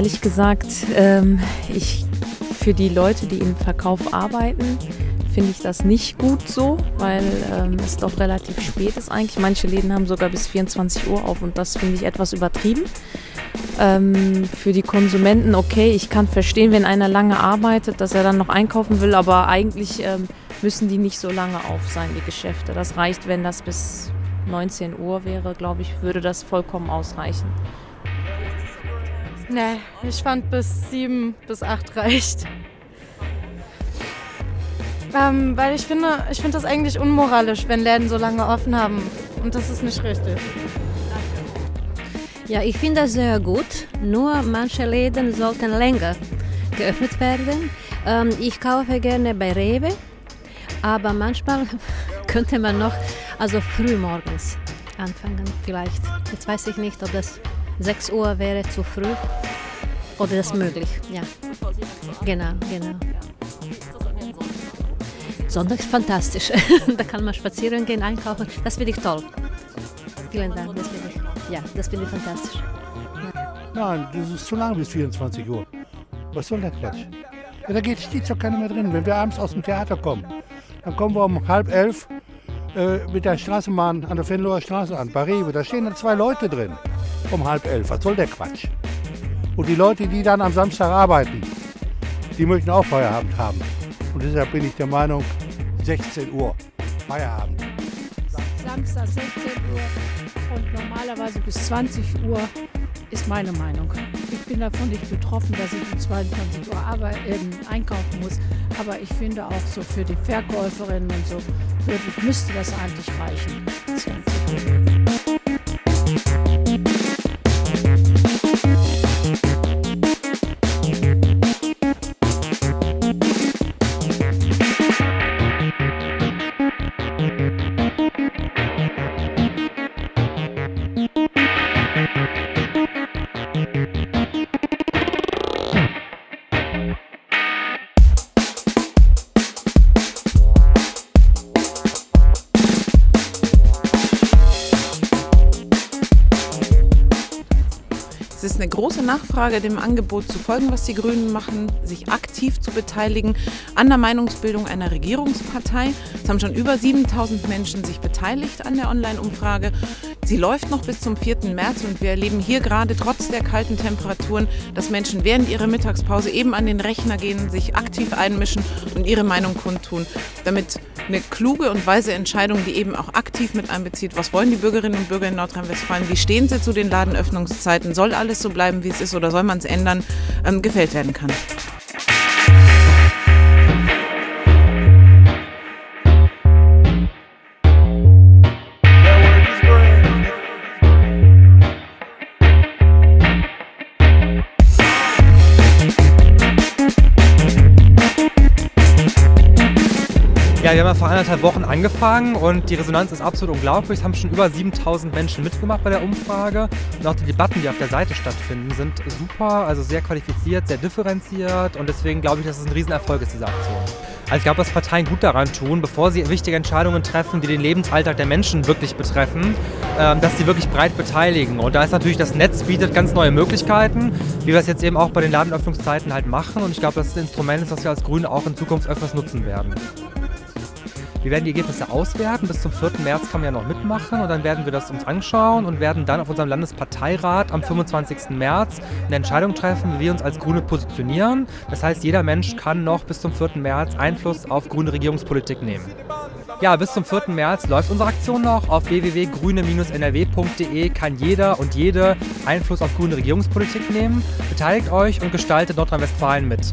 ehrlich gesagt, ähm, ich für die Leute, die im Verkauf arbeiten, finde ich das nicht gut so, weil ähm, es doch relativ spät ist eigentlich. Manche Läden haben sogar bis 24 Uhr auf und das finde ich etwas übertrieben. Ähm, für die Konsumenten, okay, ich kann verstehen, wenn einer lange arbeitet, dass er dann noch einkaufen will, aber eigentlich ähm, müssen die nicht so lange auf sein, die Geschäfte. Das reicht, wenn das bis 19 Uhr wäre, glaube ich, würde das vollkommen ausreichen. Nee, ich fand bis 7 bis 8 reicht. Ähm, weil ich finde, ich finde das eigentlich unmoralisch, wenn Läden so lange offen haben. Und das ist nicht richtig. Ja, ich finde das sehr gut. Nur manche Läden sollten länger geöffnet werden. Ähm, ich kaufe gerne bei Rewe, aber manchmal könnte man noch, also früh morgens anfangen vielleicht. Jetzt weiß ich nicht, ob das 6 Uhr wäre zu früh oder das möglich. Ja, genau, genau. Sonntag ist fantastisch. da kann man spazieren gehen, einkaufen. Das finde ich toll. Vielen Dank, das finde ich. Ja, das finde ich fantastisch. Nein, das ist zu lang bis 24 Uhr. Was soll der Quatsch? Ja, da geht steht doch keiner mehr drin. Wenn wir abends aus dem Theater kommen, dann kommen wir um halb elf äh, mit der Straßenbahn an der Fenloher Straße an, bei Rewe. Da stehen dann zwei Leute drin um halb elf. Was soll der Quatsch? Und die Leute, die dann am Samstag arbeiten, die möchten auch Feierabend haben. Und deshalb bin ich der Meinung, 16 Uhr Feierabend. Samstag 16 Uhr und normalerweise bis 20 Uhr ist meine Meinung. Ich bin davon nicht betroffen, dass ich um 22 Uhr Arbeit, äh, einkaufen muss. Aber ich finde auch so für die Verkäuferinnen und so würde, müsste das eigentlich reichen. Es ist eine große Nachfrage, dem Angebot zu folgen, was die Grünen machen, sich aktiv zu beteiligen an der Meinungsbildung einer Regierungspartei. Es haben schon über 7000 Menschen sich beteiligt an der Online-Umfrage. Sie läuft noch bis zum 4. März und wir erleben hier gerade trotz der kalten Temperaturen, dass Menschen während ihrer Mittagspause eben an den Rechner gehen, sich aktiv einmischen und ihre Meinung kundtun, damit eine kluge und weise Entscheidung, die eben auch aktiv mit einbezieht, was wollen die Bürgerinnen und Bürger in Nordrhein-Westfalen, wie stehen sie zu den Ladenöffnungszeiten, soll alles so bleiben, wie es ist oder soll man es ändern, ähm, gefällt werden kann. Ja, wir haben ja vor anderthalb Wochen angefangen und die Resonanz ist absolut unglaublich. Es haben schon über 7000 Menschen mitgemacht bei der Umfrage und auch die Debatten, die auf der Seite stattfinden, sind super, also sehr qualifiziert, sehr differenziert und deswegen glaube ich, dass es ein Riesenerfolg ist, diese Aktion. Also ich glaube, dass Parteien gut daran tun, bevor sie wichtige Entscheidungen treffen, die den Lebensalltag der Menschen wirklich betreffen, ähm, dass sie wirklich breit beteiligen. Und da ist natürlich das Netz bietet ganz neue Möglichkeiten, wie wir es jetzt eben auch bei den Ladenöffnungszeiten halt machen. Und ich glaube, dass es ein Instrument ist, das wir als Grüne auch in Zukunft öfters nutzen werden. Wir werden die Ergebnisse auswerten. Bis zum 4. März kann man ja noch mitmachen und dann werden wir das uns anschauen und werden dann auf unserem Landesparteirat am 25. März eine Entscheidung treffen, wie wir uns als Grüne positionieren. Das heißt, jeder Mensch kann noch bis zum 4. März Einfluss auf grüne Regierungspolitik nehmen. Ja, bis zum 4. März läuft unsere Aktion noch. Auf www.grüne-nrw.de kann jeder und jede Einfluss auf grüne Regierungspolitik nehmen. Beteiligt euch und gestaltet Nordrhein-Westfalen mit.